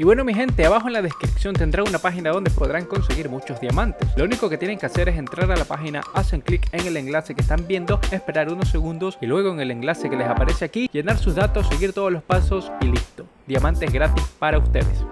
Y bueno mi gente, abajo en la descripción tendrá una página donde podrán conseguir muchos diamantes. Lo único que tienen que hacer es entrar a la página, hacen clic en el enlace que están viendo, esperar unos segundos y luego en el enlace que les aparece aquí, llenar sus datos, seguir todos los pasos y listo. Diamantes gratis para ustedes.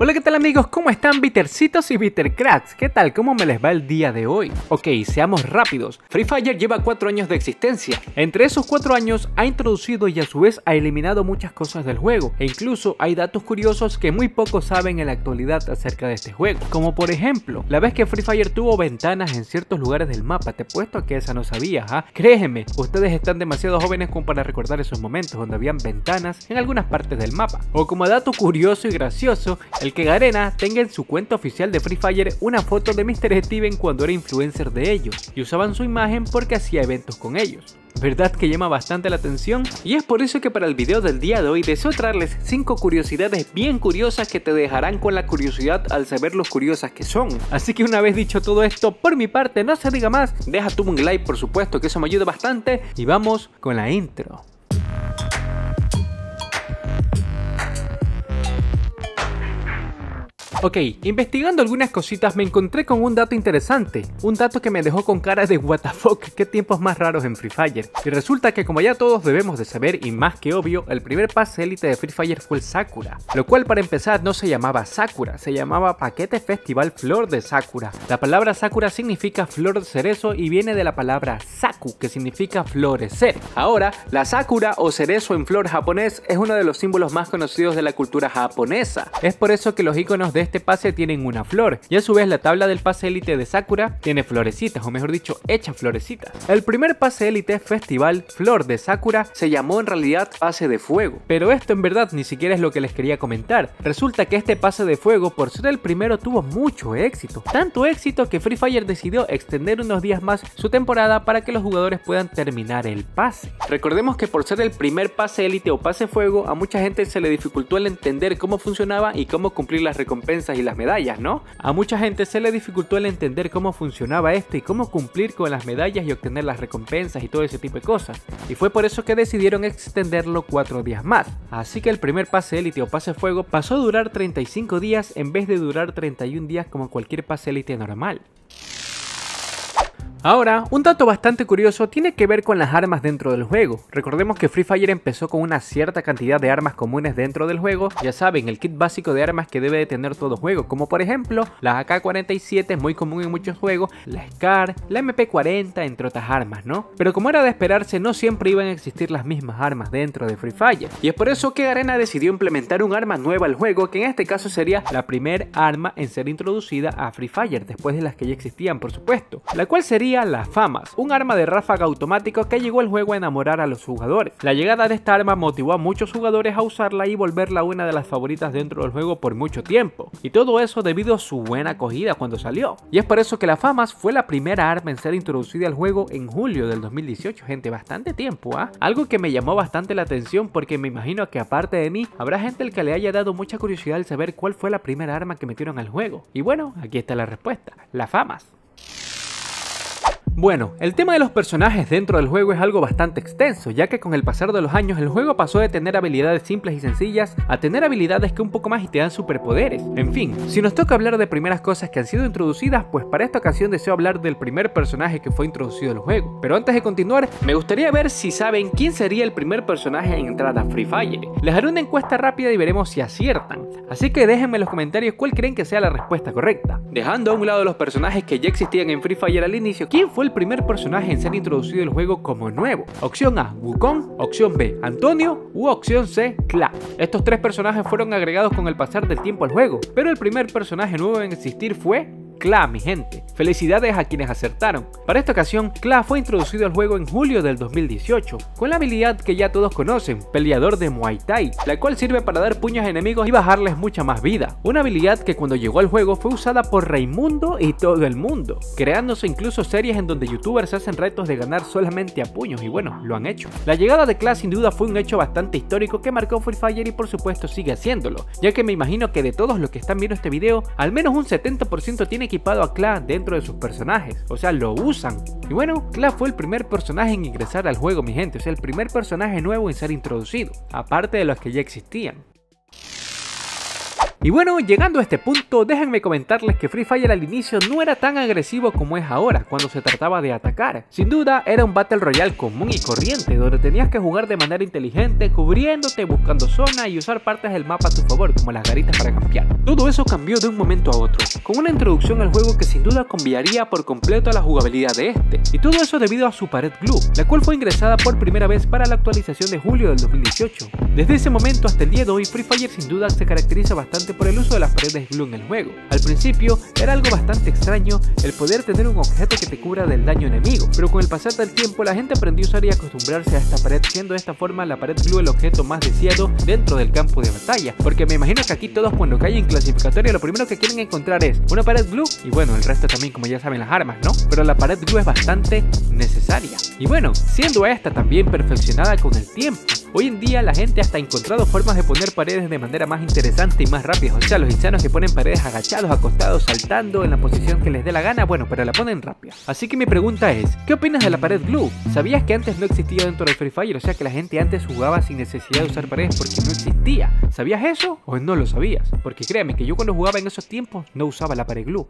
Hola qué tal amigos, ¿cómo están Bittercitos y Bittercracks? ¿Qué tal? ¿Cómo me les va el día de hoy? Ok, seamos rápidos. Free Fire lleva 4 años de existencia. Entre esos 4 años ha introducido y a su vez ha eliminado muchas cosas del juego. E incluso hay datos curiosos que muy pocos saben en la actualidad acerca de este juego. Como por ejemplo, la vez que Free Fire tuvo ventanas en ciertos lugares del mapa. Te he puesto que esa no sabías, ¿ah? Créeme, ustedes están demasiado jóvenes como para recordar esos momentos donde habían ventanas en algunas partes del mapa. O como dato curioso y gracioso, el que Garena tenga en su cuenta oficial de Free Fire una foto de Mr. Steven cuando era influencer de ellos y usaban su imagen porque hacía eventos con ellos. ¿Verdad que llama bastante la atención? Y es por eso que para el video del día de hoy deseo traerles 5 curiosidades bien curiosas que te dejarán con la curiosidad al saber lo curiosas que son. Así que una vez dicho todo esto, por mi parte no se diga más, deja tu un like por supuesto que eso me ayuda bastante y vamos con la intro. Ok, investigando algunas cositas me encontré con un dato interesante, un dato que me dejó con cara de what qué tiempos más raros en Free Fire. Y resulta que como ya todos debemos de saber y más que obvio, el primer pase élite de Free Fire fue el Sakura, lo cual para empezar no se llamaba Sakura, se llamaba Paquete Festival Flor de Sakura. La palabra Sakura significa flor de cerezo y viene de la palabra Saku, que significa florecer. Ahora, la Sakura o cerezo en flor japonés es uno de los símbolos más conocidos de la cultura japonesa. Es por eso que los iconos de este pase tienen una flor, y a su vez la tabla del pase élite de Sakura tiene florecitas, o mejor dicho, hechas florecitas. El primer pase élite festival Flor de Sakura se llamó en realidad pase de fuego, pero esto en verdad ni siquiera es lo que les quería comentar. Resulta que este pase de fuego, por ser el primero, tuvo mucho éxito, tanto éxito que Free Fire decidió extender unos días más su temporada para que los jugadores puedan terminar el pase. Recordemos que por ser el primer pase élite o pase fuego, a mucha gente se le dificultó el entender cómo funcionaba y cómo cumplir las recompensas y las medallas, ¿no? A mucha gente se le dificultó el entender cómo funcionaba esto y cómo cumplir con las medallas y obtener las recompensas y todo ese tipo de cosas. Y fue por eso que decidieron extenderlo cuatro días más. Así que el primer pase élite o pase fuego pasó a durar 35 días en vez de durar 31 días como cualquier pase élite normal. Ahora, un dato bastante curioso tiene que ver con las armas dentro del juego. Recordemos que Free Fire empezó con una cierta cantidad de armas comunes dentro del juego, ya saben, el kit básico de armas que debe de tener todo juego, como por ejemplo la AK-47 es muy común en muchos juegos, la SCAR, la MP40, entre otras armas, ¿no? Pero como era de esperarse, no siempre iban a existir las mismas armas dentro de Free Fire, y es por eso que Arena decidió implementar un arma nueva al juego, que en este caso sería la primera arma en ser introducida a Free Fire, después de las que ya existían, por supuesto, la cual sería las FAMAS, un arma de ráfaga automático que llegó al juego a enamorar a los jugadores. La llegada de esta arma motivó a muchos jugadores a usarla y volverla una de las favoritas dentro del juego por mucho tiempo, y todo eso debido a su buena acogida cuando salió. Y es por eso que la FAMAS fue la primera arma en ser introducida al juego en julio del 2018, gente, bastante tiempo, ¿ah? Algo que me llamó bastante la atención porque me imagino que aparte de mí, habrá gente al que le haya dado mucha curiosidad al saber cuál fue la primera arma que metieron al juego. Y bueno, aquí está la respuesta, la FAMAS. Bueno, el tema de los personajes dentro del juego es algo bastante extenso, ya que con el pasar de los años el juego pasó de tener habilidades simples y sencillas a tener habilidades que un poco más y te dan superpoderes. En fin, si nos toca hablar de primeras cosas que han sido introducidas, pues para esta ocasión deseo hablar del primer personaje que fue introducido al juego. Pero antes de continuar, me gustaría ver si saben quién sería el primer personaje en entrar a Free Fire. Les haré una encuesta rápida y veremos si aciertan. Así que déjenme en los comentarios cuál creen que sea la respuesta correcta. Dejando a un lado los personajes que ya existían en Free Fire al inicio, ¿quién fue el primer personaje en ser introducido al juego como nuevo. Opción A, Wukong, opción B, Antonio u opción C, Cla. Estos tres personajes fueron agregados con el pasar del tiempo al juego, pero el primer personaje nuevo en existir fue Cla, mi gente. Felicidades a quienes acertaron. Para esta ocasión, Cla fue introducido al juego en julio del 2018, con la habilidad que ya todos conocen, peleador de Muay Thai, la cual sirve para dar puños a enemigos y bajarles mucha más vida. Una habilidad que cuando llegó al juego fue usada por Raimundo y todo el mundo, creándose incluso series en donde youtubers hacen retos de ganar solamente a puños y bueno, lo han hecho. La llegada de Cla sin duda fue un hecho bastante histórico que marcó Free Fire y por supuesto sigue haciéndolo, ya que me imagino que de todos los que están viendo este video, al menos un 70% tiene equipado a Cla dentro de sus personajes, o sea, lo usan. Y bueno, Cla fue el primer personaje en ingresar al juego, mi gente, o sea, el primer personaje nuevo en ser introducido, aparte de los que ya existían. Y bueno, llegando a este punto, déjenme comentarles que Free Fire al inicio no era tan agresivo como es ahora, cuando se trataba de atacar. Sin duda, era un Battle Royale común y corriente, donde tenías que jugar de manera inteligente, cubriéndote, buscando zona y usar partes del mapa a tu favor, como las garitas para campear. Todo eso cambió de un momento a otro, con una introducción al juego que sin duda cambiaría por completo la jugabilidad de este, y todo eso debido a su pared glue, la cual fue ingresada por primera vez para la actualización de julio del 2018. Desde ese momento hasta el día de hoy, Free Fire sin duda se caracteriza bastante por el uso de las paredes glue en el juego. Al principio era algo bastante extraño el poder tener un objeto que te cubra del daño enemigo, pero con el pasar del tiempo la gente aprendió a usar y acostumbrarse a esta pared, siendo de esta forma la pared glue el objeto más deseado dentro del campo de batalla, porque me imagino que aquí todos cuando caen en clasificatoria lo primero que quieren encontrar es una pared glue y bueno, el resto también como ya saben las armas, ¿no? Pero la pared glue es bastante necesaria. Y bueno, siendo esta también perfeccionada con el tiempo, Hoy en día la gente hasta ha encontrado formas de poner paredes de manera más interesante y más rápida. O sea, los insanos que ponen paredes agachados, acostados, saltando en la posición que les dé la gana, bueno, pero la ponen rápida. Así que mi pregunta es, ¿qué opinas de la pared glue? ¿Sabías que antes no existía dentro del Free Fire? O sea, que la gente antes jugaba sin necesidad de usar paredes porque no existía. ¿Sabías eso o no lo sabías? Porque créeme que yo cuando jugaba en esos tiempos no usaba la pared glue.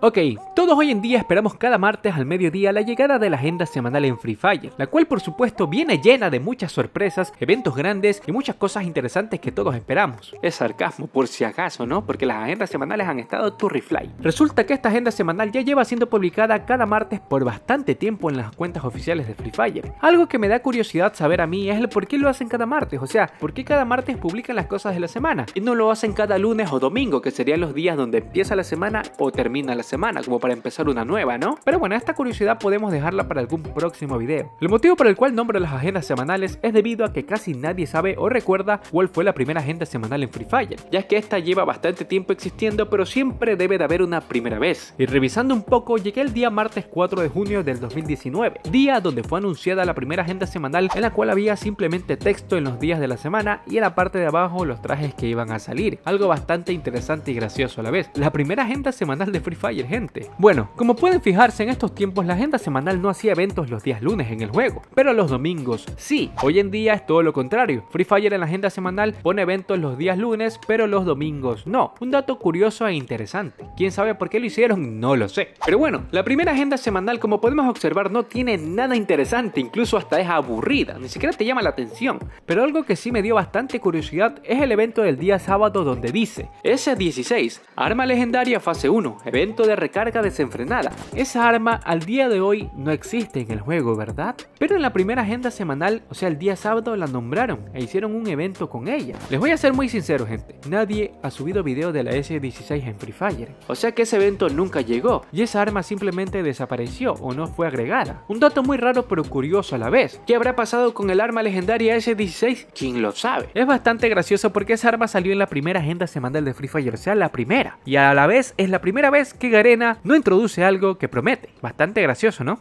Ok, todos hoy en día esperamos cada martes al mediodía la llegada de la agenda semanal en Free Fire, la cual por supuesto viene llena de muchas sorpresas, eventos grandes y muchas cosas interesantes que todos esperamos. Es sarcasmo por si acaso, ¿no? Porque las agendas semanales han estado turrifly. Resulta que esta agenda semanal ya lleva siendo publicada cada martes por bastante tiempo en las cuentas oficiales de Free Fire. Algo que me da curiosidad saber a mí es el por qué lo hacen cada martes, o sea, por qué cada martes publican las cosas de la semana y no lo hacen cada lunes o domingo, que serían los días donde empieza la semana o termina la semana, como para empezar una nueva, ¿no? Pero bueno, esta curiosidad podemos dejarla para algún próximo video. El motivo por el cual nombro las agendas semanales es debido a que casi nadie sabe o recuerda cuál fue la primera agenda semanal en Free Fire, ya que esta lleva bastante tiempo existiendo, pero siempre debe de haber una primera vez. Y revisando un poco, llegué el día martes 4 de junio del 2019, día donde fue anunciada la primera agenda semanal en la cual había simplemente texto en los días de la semana y en la parte de abajo los trajes que iban a salir, algo bastante interesante y gracioso a la vez. La primera agenda semanal de Free Fire, gente. Bueno, como pueden fijarse en estos tiempos la agenda semanal no hacía eventos los días lunes en el juego, pero los domingos sí. Hoy en día es todo lo contrario. Free Fire en la agenda semanal pone eventos los días lunes, pero los domingos no. Un dato curioso e interesante. ¿Quién sabe por qué lo hicieron? No lo sé. Pero bueno, la primera agenda semanal como podemos observar no tiene nada interesante, incluso hasta es aburrida, ni siquiera te llama la atención. Pero algo que sí me dio bastante curiosidad es el evento del día sábado donde dice S16, arma legendaria fase 1, evento de recarga desenfrenada. Esa arma al día de hoy no existe en el juego, ¿verdad? Pero en la primera agenda semanal, o sea el día sábado, la nombraron e hicieron un evento con ella. Les voy a ser muy sincero, gente. Nadie ha subido video de la S16 en Free Fire. O sea que ese evento nunca llegó y esa arma simplemente desapareció o no fue agregada. Un dato muy raro pero curioso a la vez. ¿Qué habrá pasado con el arma legendaria S16? ¿Quién lo sabe? Es bastante gracioso porque esa arma salió en la primera agenda semanal de Free Fire, o sea, la primera. Y a la vez es la primera vez que Garena no introduce algo que promete. Bastante gracioso, ¿no?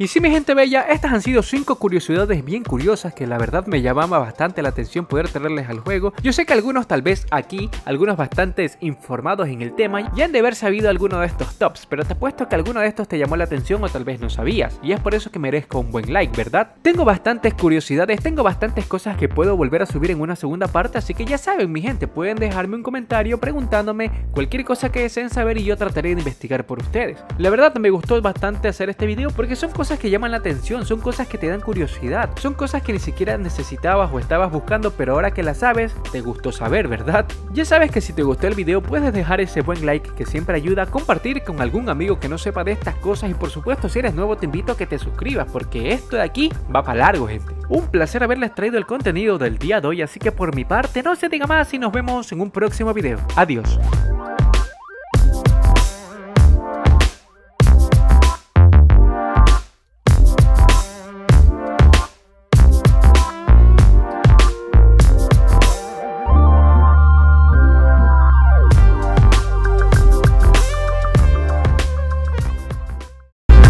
Y sí, mi gente bella, estas han sido 5 curiosidades bien curiosas que la verdad me llamaba bastante la atención poder traerles al juego. Yo sé que algunos tal vez aquí, algunos bastantes informados en el tema, ya han de haber sabido alguno de estos tops, pero te apuesto que alguno de estos te llamó la atención o tal vez no sabías, y es por eso que merezco un buen like, ¿verdad? Tengo bastantes curiosidades, tengo bastantes cosas que puedo volver a subir en una segunda parte, así que ya saben mi gente, pueden dejarme un comentario preguntándome cualquier cosa que deseen saber y yo trataré de investigar por ustedes. La verdad me gustó bastante hacer este video porque son cosas que llaman la atención, son cosas que te dan curiosidad, son cosas que ni siquiera necesitabas o estabas buscando, pero ahora que las sabes, te gustó saber, ¿verdad? Ya sabes que si te gustó el video puedes dejar ese buen like que siempre ayuda a compartir con algún amigo que no sepa de estas cosas y por supuesto si eres nuevo te invito a que te suscribas porque esto de aquí va para largo, gente. Un placer haberles traído el contenido del día de hoy, así que por mi parte no se diga más y nos vemos en un próximo video. Adiós.